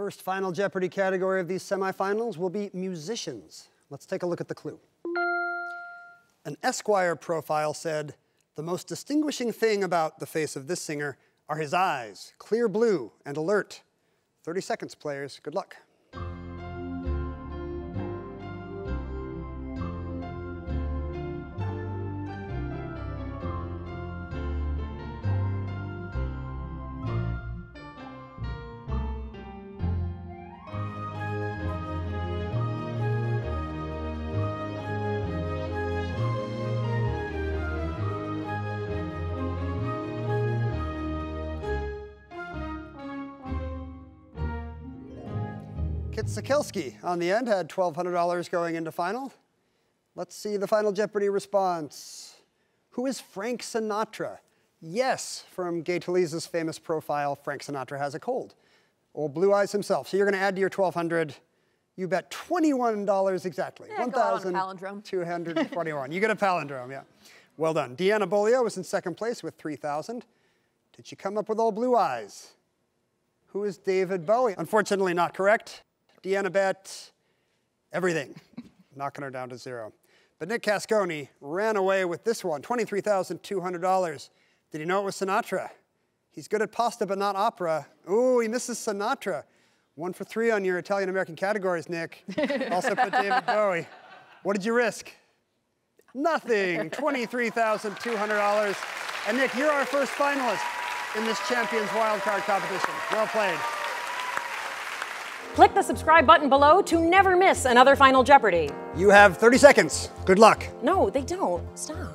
first Final Jeopardy category of these semifinals will be musicians. Let's take a look at the clue. An Esquire profile said, the most distinguishing thing about the face of this singer are his eyes, clear blue and alert. 30 seconds, players. Good luck. Kit Sikelski on the end had $1,200 going into final. Let's see the Final Jeopardy response. Who is Frank Sinatra? Yes, from Gay Talese's famous profile, Frank Sinatra has a cold. Old Blue Eyes himself. So you're going to add to your 1200 you bet $21 exactly. Yeah, go out on a palindrome. 1,221. you get a palindrome, yeah. Well done. Deanna Bolio was in second place with 3,000. Did she come up with Old Blue Eyes? Who is David Bowie? Unfortunately, not correct. Deanna bet everything, knocking her down to zero. But Nick Cascone ran away with this one, $23,200. Did he know it was Sinatra? He's good at pasta, but not opera. Ooh, he misses Sinatra. One for three on your Italian-American categories, Nick. also put David Bowie. What did you risk? Nothing, $23,200. And Nick, you're our first finalist in this Champions Wildcard competition. Well played. Click the subscribe button below to never miss another Final Jeopardy. You have 30 seconds. Good luck. No, they don't. Stop.